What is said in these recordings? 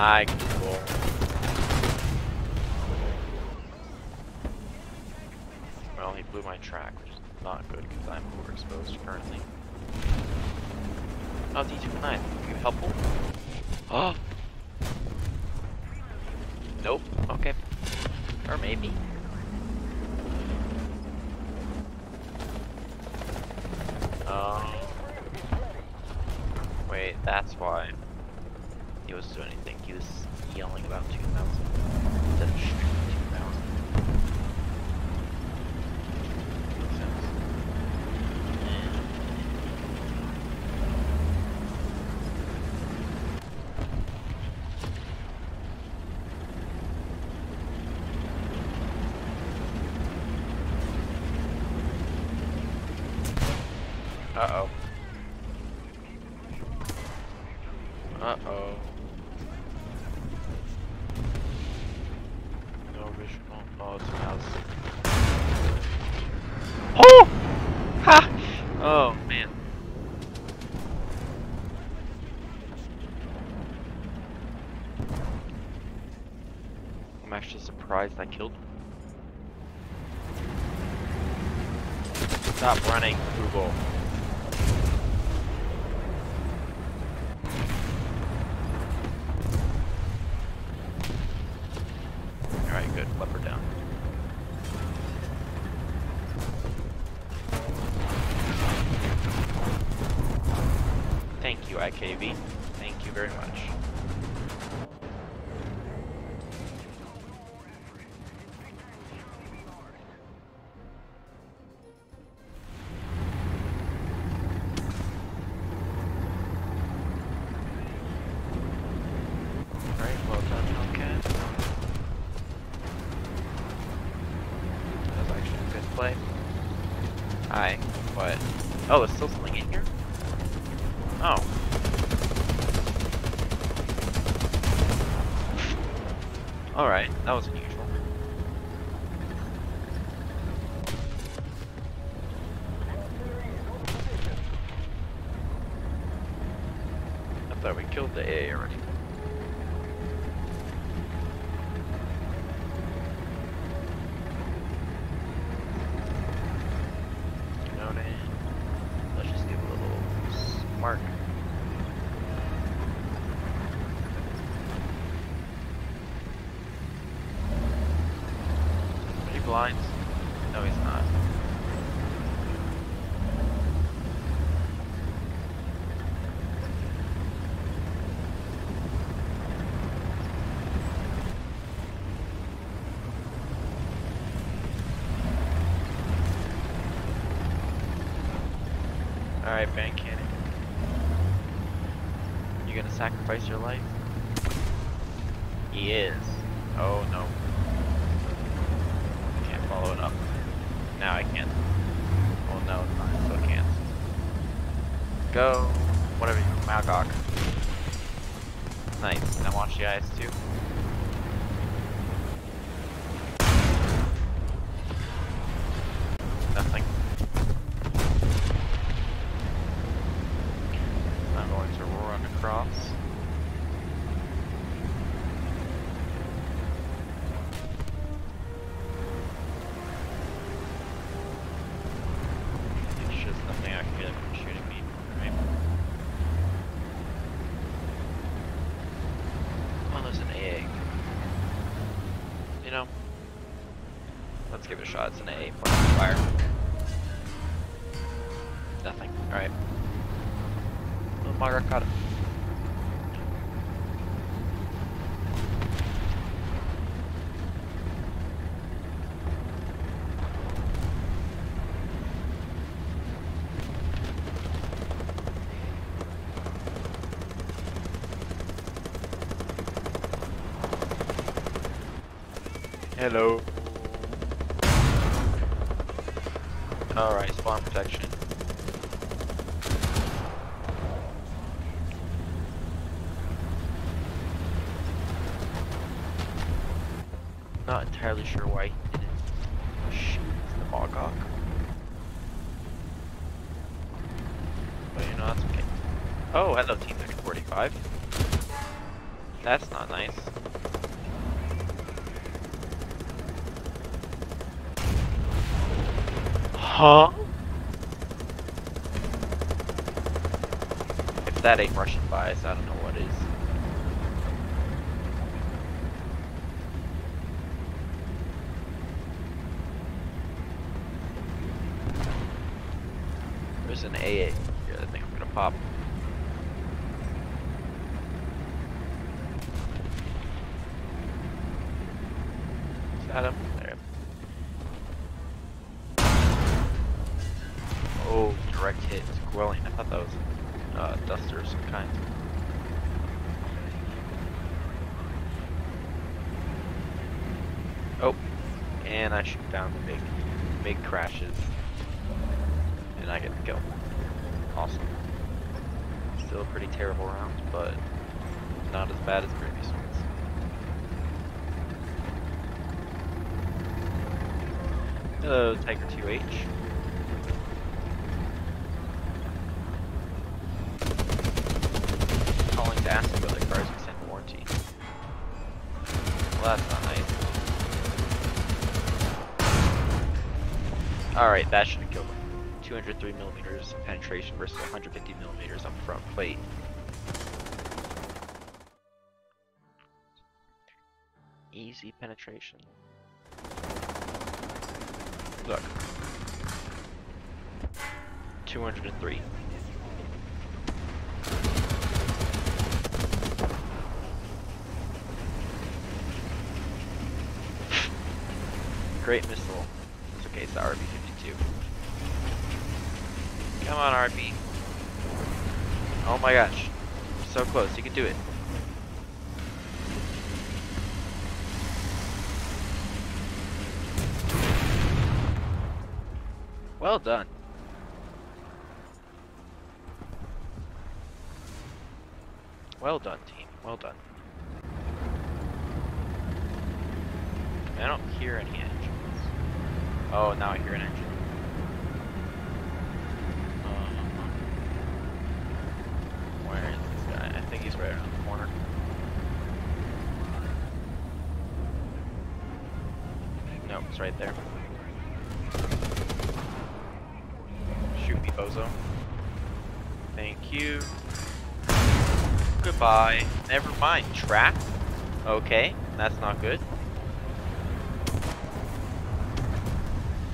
Hi, Google. Well, he blew my track, which is not good because I'm overexposed currently. Oh, D29. Are you helpful? Oh! Nope. Okay. Or maybe. Oh. Wait, that's why he was doing anything. He was yelling about 2000 instead of shooting 2000. Makes sense. Uh-oh. Uh-oh. Oh. Oh! Ha! Oh, man. I'm actually surprised I killed him. Stop running, Google. Alright, good. Leopard down. IKV. Thank you very much. Alright, well done, That was actually a good play. Hi. What? Oh, there's still something in here? Oh. Alright, that was unusual. I thought we killed the A already. Note in. Let's just give a little mark. Are he blind? No, he's not. Alright, Van Cannon. You gonna sacrifice your life? He is. Oh no. Can't follow it up. Now I can. Oh no, I still can't. Go. Whatever you Malgok. Nice. Now watch the eyes too. You know, let's give it a shot. It's an A. Fire. Nothing. Alright. Margaret caught it. Hello. Alright, spawn protection. Not entirely sure why he didn't shoot the Mogok. But you know, that's okay. Oh, hello, Team 45. That's not nice. Huh? If that ain't Russian bias, I don't know what is. There's an AA here I think I'm gonna pop. Is that him? There. Oh, direct hit. It's Quelling. I thought that was a uh, duster of some kind. Oh, and I shoot down the big, big crashes. And I get the kill. Awesome. Still a pretty terrible round, but not as bad as previous ones. Hello, Tiger 2H. Calling to ask whether cars extend warranty. Well, that's not nice. Alright, that should killed him. 203 millimeters penetration versus 150 millimeters on front plate. Easy penetration. Look. 203. Great missile. It's okay, it's the RB-52. Come on, RB. Oh my gosh. So close, you can do it. Well done. Well done, team. Well done. I don't hear any engines. Oh, now I hear an engine. Um, where is this guy? I think he's right around the corner. Nope, it's right there. Shoot me, bozo. Thank you. Goodbye. Never mind. Track? Okay, that's not good.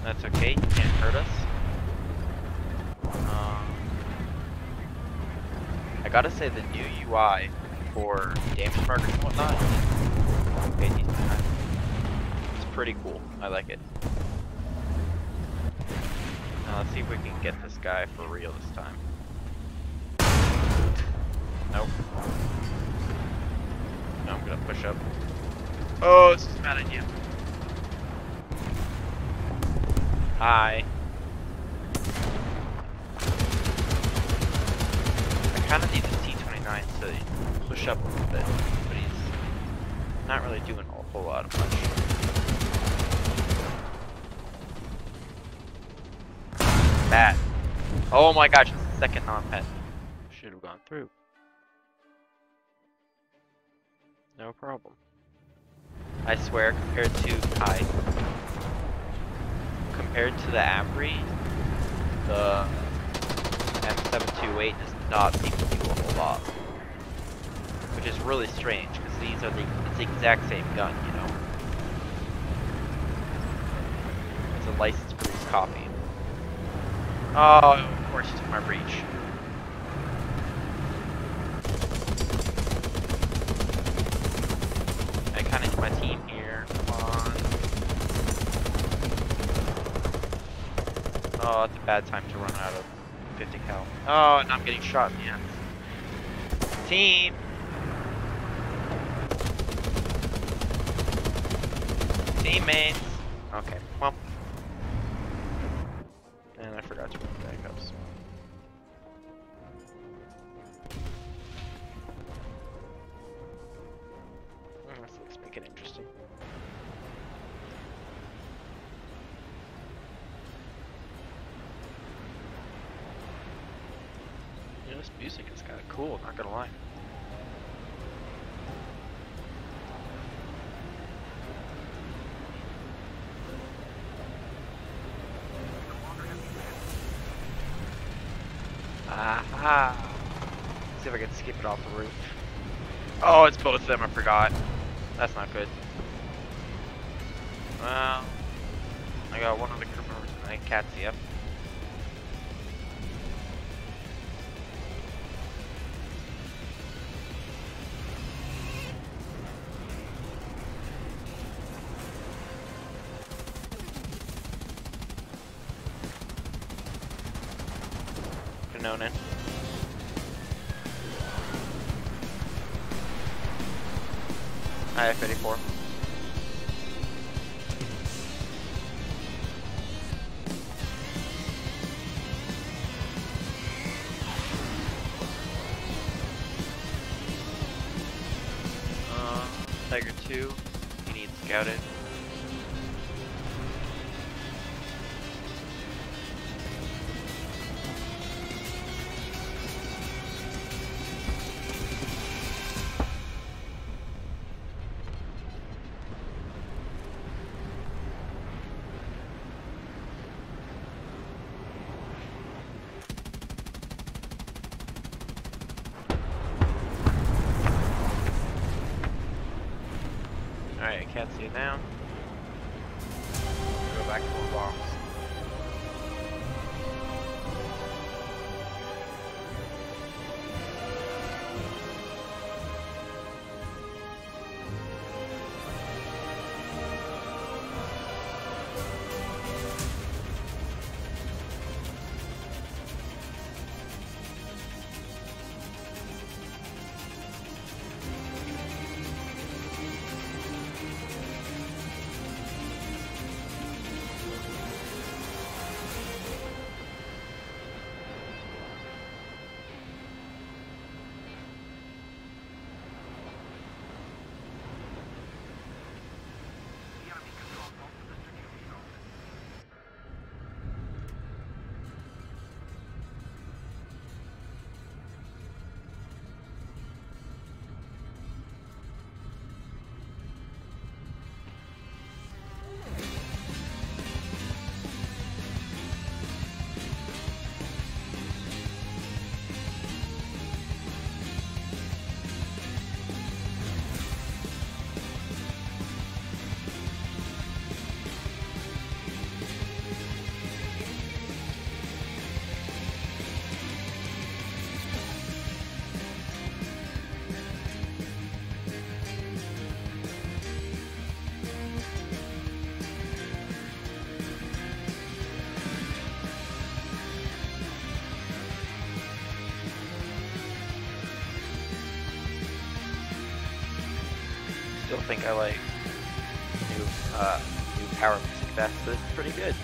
That's okay, you can't hurt us. Um, I gotta say the new UI for damage markers and whatnot it's pretty cool. I like it. Now let's see if we can get this guy for real this time. Nope. No, I'm gonna push up. Oh, this is bad idea. Hi. I kind of need the T29 to push up a little bit, but he's not really doing a whole lot of much. Bad. Oh my gosh, it's the second non-pet. Should have gone through. No problem. I swear, compared to Kai, compared to the AVRE, the M728 does not seem to do a whole lot. Which is really strange, because these are the, it's the exact same gun, you know? It's a licensed produced copy. Oh, of course he took my breach. I kinda need my team here, come on. Oh, it's a bad time to run out of 50 cal. Oh, and I'm getting shot in the end. Team! Teammates! Okay, this music is kind of cool, not gonna lie. Aha! See if I can skip it off the roof. Oh, it's both of them, I forgot. That's not good. Well, I got one of the crew members and I can't see him. IF-84. Can't see it now. Go back to the box. Think I like new uh new power music best, but it's pretty good.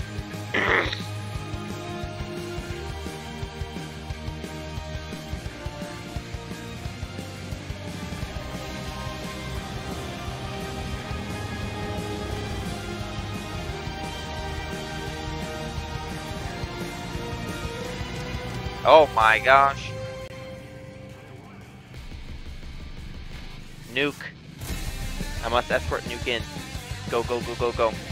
Oh my gosh. Nuke. I must escort Nuke in. Go, go, go, go, go.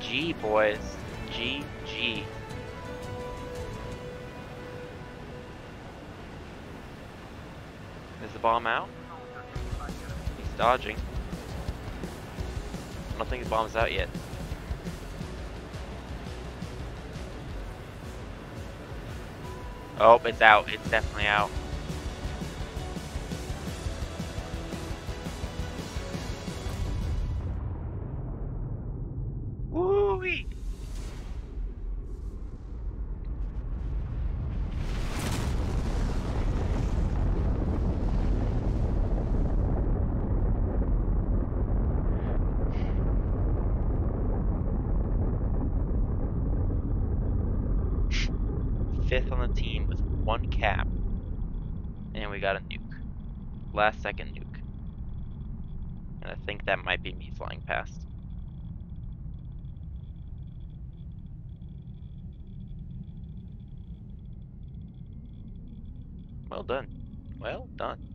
GG, boys. GG. Is the bomb out? He's dodging. I don't think the bomb's out yet. Oh, it's out. It's definitely out. Fifth on the team with one cap. And we got a nuke. Last second nuke. And I think that might be me flying past. Well done. Well done.